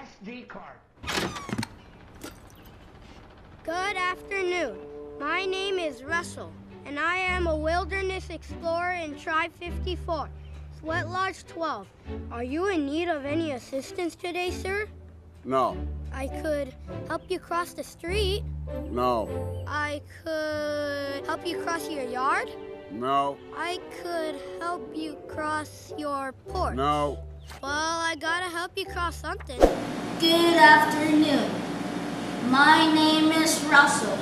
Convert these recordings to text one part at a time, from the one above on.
SD card. Good afternoon. My name is Russell, and I am a wilderness explorer in Tribe 54, Sweat Lodge 12. Are you in need of any assistance today, sir? No. I could help you cross the street. No. I could help you cross your yard. No. I could help you cross your porch. No. Well, I gotta help you cross something. Good afternoon. My name is Russell,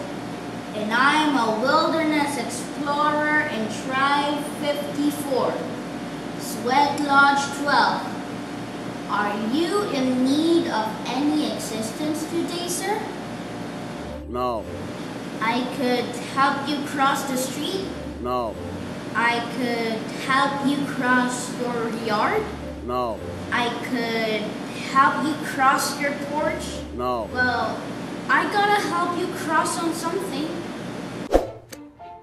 and I'm a wilderness explorer in Tribe 54, Sweat Lodge 12. Are you in need of any assistance today, sir? No. I could help you cross the street. No. I could help you cross your yard. No. I could help you cross your porch. No. Well, I gotta help you cross on something.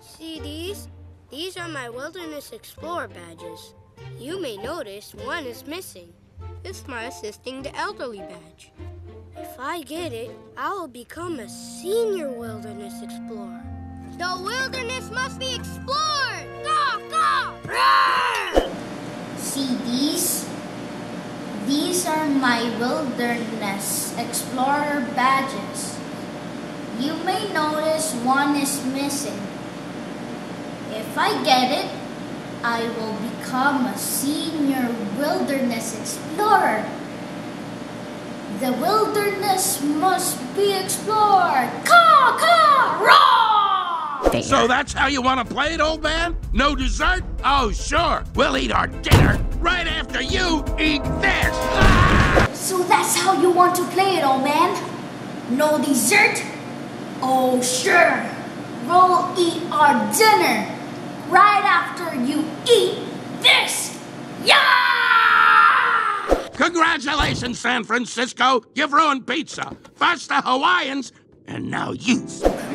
See these? These are my Wilderness Explorer badges. You may notice one is missing. It's my Assisting the Elderly badge. If I get it, I will become a senior wilderness explorer. The wilderness must be explored! Go, go! Roar! See these? These are my wilderness explorer badges. You may notice one is missing. If I get it, I will become a senior wilderness explorer. The wilderness must be explored. Caw, caw, roar! So that's how you want to play it, old man? No dessert? Oh, sure. We'll eat our dinner right after you eat this. Ah! So that's how you want to play it, old man? No dessert? Oh, sure. We'll eat our dinner right after you eat this. Yeah! Congratulations, San Francisco. You've ruined pizza. First the Hawaiians, and now you.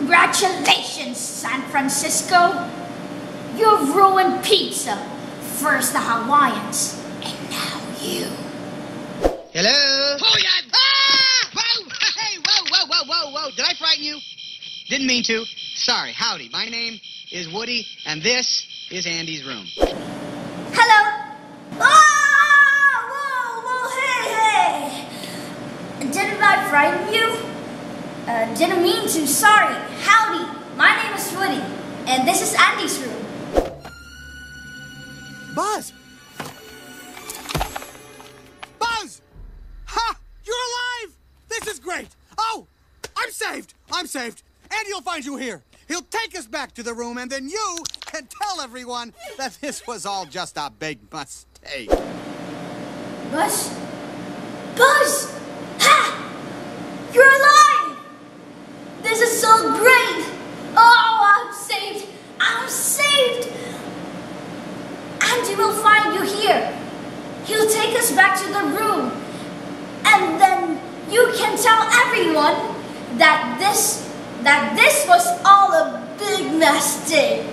Congratulations, San Francisco. You've ruined pizza. First the Hawaiians, and now you. Hello? Oh, yeah. Ah! Whoa! Hey, whoa, whoa, whoa, whoa, whoa. Did I frighten you? Didn't mean to. Sorry. Howdy. My name is Woody, and this is Andy's room. Hello. Ah! Whoa, whoa, hey, hey. Didn't I frighten you? Uh, didn't mean to. Sorry. Name is Woody, and this is Andy's room. Buzz! Buzz! Ha! You're alive! This is great! Oh! I'm saved! I'm saved! Andy will find you here. He'll take us back to the room, and then you can tell everyone that this was all just a big mistake. Buzz? Buzz! Ha! You're alive! This is so great! Oh, I'm saved! I'm saved! Andy will find you here. He'll take us back to the room. And then you can tell everyone that this that this was all a big mistake.